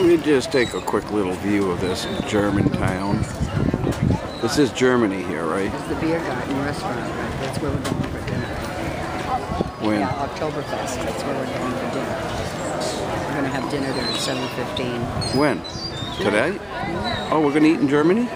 Let me just take a quick little view of this German town. This is Germany here, right? This is the beer garden restaurant, right? That's where we're going for dinner. When? Yeah, Oktoberfest. That's where we're going for dinner. We're going to have dinner there at 7.15. When? Today? Oh, we're gonna eat in Germany?